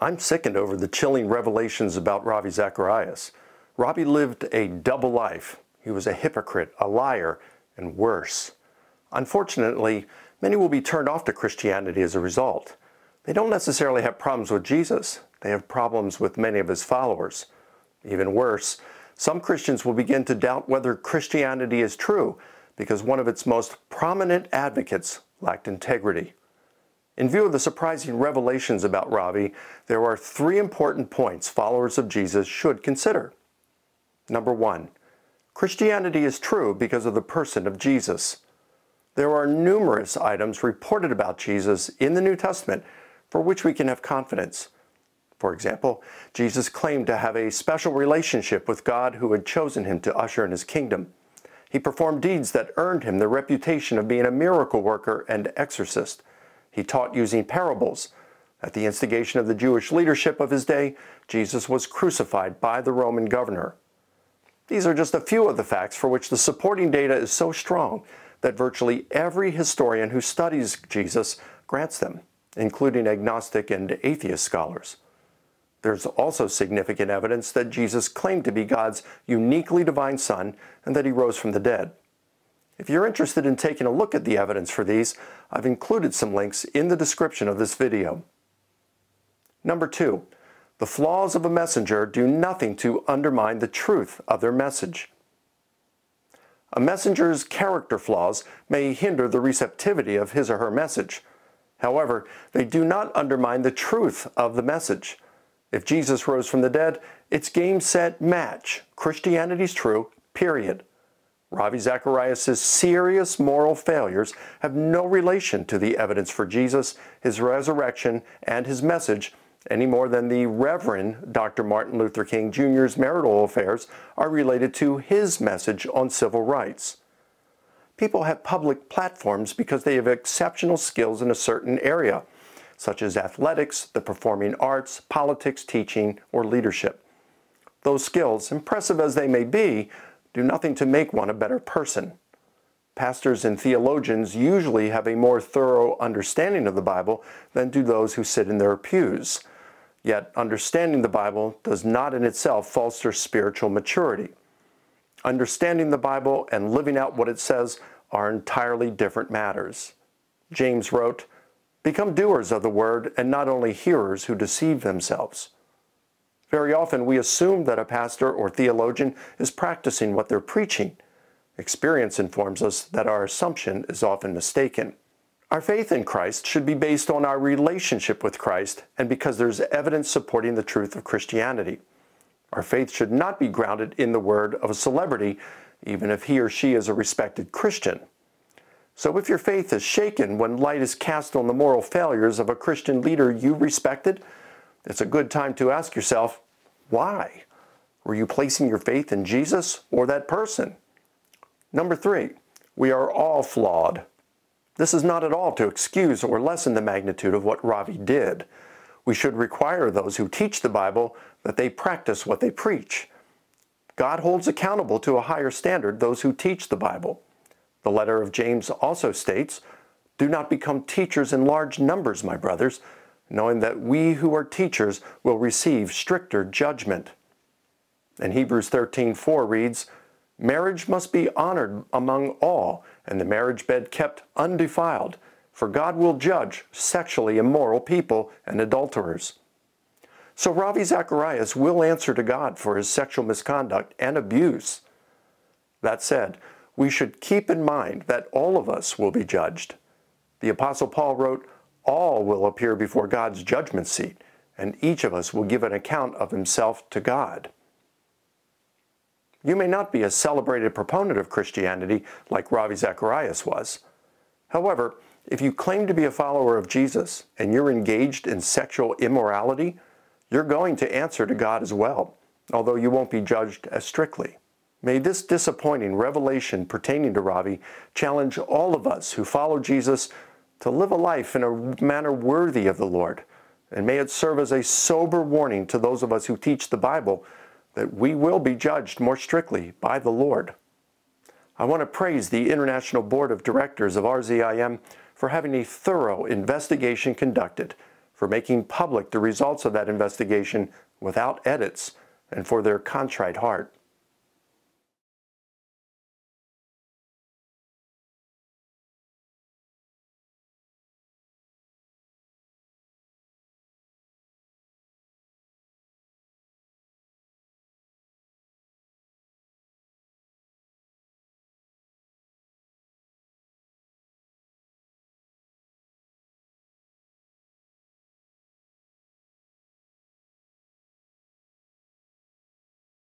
I'm sickened over the chilling revelations about Ravi Zacharias. Ravi lived a double life. He was a hypocrite, a liar, and worse. Unfortunately, many will be turned off to Christianity as a result. They don't necessarily have problems with Jesus, they have problems with many of his followers. Even worse, some Christians will begin to doubt whether Christianity is true because one of its most prominent advocates lacked integrity. In view of the surprising revelations about Ravi, there are three important points followers of Jesus should consider. Number one, Christianity is true because of the person of Jesus. There are numerous items reported about Jesus in the New Testament for which we can have confidence. For example, Jesus claimed to have a special relationship with God who had chosen him to usher in his kingdom. He performed deeds that earned him the reputation of being a miracle worker and exorcist. He taught using parables. At the instigation of the Jewish leadership of his day, Jesus was crucified by the Roman governor. These are just a few of the facts for which the supporting data is so strong that virtually every historian who studies Jesus grants them, including agnostic and atheist scholars. There's also significant evidence that Jesus claimed to be God's uniquely divine Son and that he rose from the dead. If you're interested in taking a look at the evidence for these, I've included some links in the description of this video. Number two, the flaws of a messenger do nothing to undermine the truth of their message. A messenger's character flaws may hinder the receptivity of his or her message. However, they do not undermine the truth of the message. If Jesus rose from the dead, it's game, set, match. Christianity's true, period. Ravi Zacharias' serious moral failures have no relation to the evidence for Jesus, his resurrection, and his message any more than the Reverend Dr. Martin Luther King Jr.'s marital affairs are related to his message on civil rights. People have public platforms because they have exceptional skills in a certain area, such as athletics, the performing arts, politics, teaching, or leadership. Those skills, impressive as they may be, do nothing to make one a better person. Pastors and theologians usually have a more thorough understanding of the Bible than do those who sit in their pews. Yet, understanding the Bible does not in itself foster spiritual maturity. Understanding the Bible and living out what it says are entirely different matters. James wrote, Become doers of the word and not only hearers who deceive themselves. Very often we assume that a pastor or theologian is practicing what they're preaching. Experience informs us that our assumption is often mistaken. Our faith in Christ should be based on our relationship with Christ and because there's evidence supporting the truth of Christianity. Our faith should not be grounded in the word of a celebrity, even if he or she is a respected Christian. So if your faith is shaken when light is cast on the moral failures of a Christian leader you respected, it's a good time to ask yourself, why? Were you placing your faith in Jesus or that person? Number three, we are all flawed. This is not at all to excuse or lessen the magnitude of what Ravi did. We should require those who teach the Bible that they practice what they preach. God holds accountable to a higher standard those who teach the Bible. The letter of James also states, Do not become teachers in large numbers, my brothers, knowing that we who are teachers will receive stricter judgment. And Hebrews 13:4 reads, Marriage must be honored among all, and the marriage bed kept undefiled, for God will judge sexually immoral people and adulterers. So Ravi Zacharias will answer to God for his sexual misconduct and abuse. That said, we should keep in mind that all of us will be judged. The Apostle Paul wrote, all will appear before God's judgment seat, and each of us will give an account of himself to God. You may not be a celebrated proponent of Christianity like Ravi Zacharias was. However, if you claim to be a follower of Jesus and you're engaged in sexual immorality, you're going to answer to God as well, although you won't be judged as strictly. May this disappointing revelation pertaining to Ravi challenge all of us who follow Jesus to live a life in a manner worthy of the Lord. And may it serve as a sober warning to those of us who teach the Bible that we will be judged more strictly by the Lord. I want to praise the International Board of Directors of RZIM for having a thorough investigation conducted for making public the results of that investigation without edits and for their contrite heart.